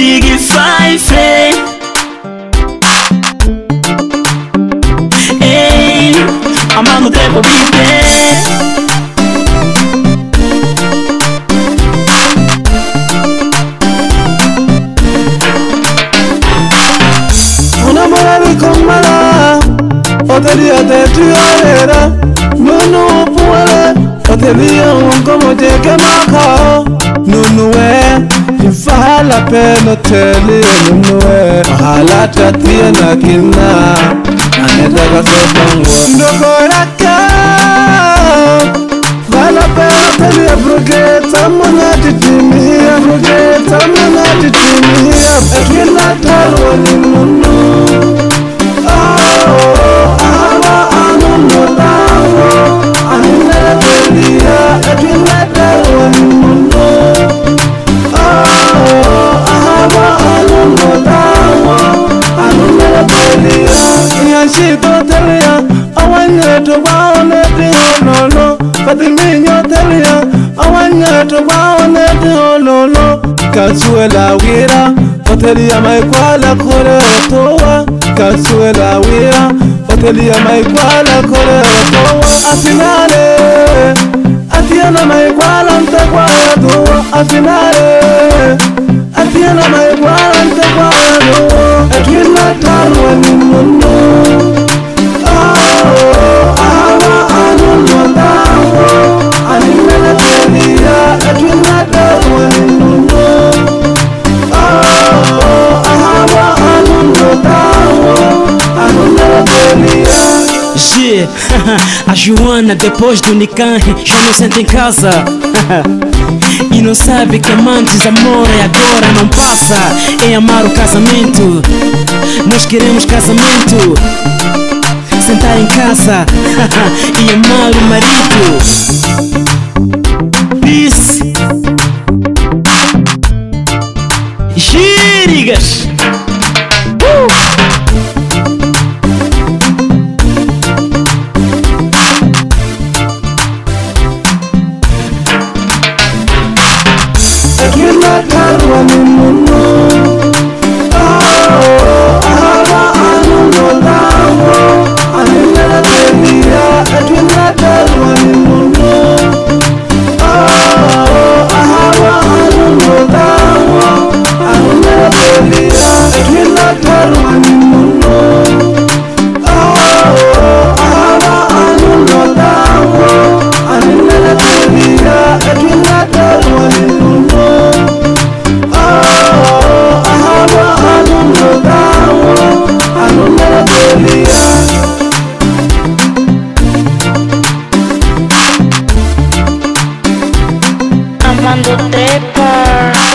Big Faifi Hey, amando tempo vive unamaravikomala oteliatetuyalera nunu puwele otelia wonkomoteke makao va la peine tele noe halata tie na kina anetaka sotongo ndokoraka sitotelia awanyeto waonetihololo kaziminyotelia awanyeto waonetihololo kasuela wira otelia maikwala koretowa kasuela wira otelia maikwala koretowa afinale atiana maikwala ntekwayatowa afinale. A Joana depois do Nikanhe já não sente em casa. E não sabe que amantes amor e agora não passa. Em amar o casamento. Nós queremos casamento. Sentar em casa e amar o marido. Peace Gírigas Etwina amor.